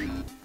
free.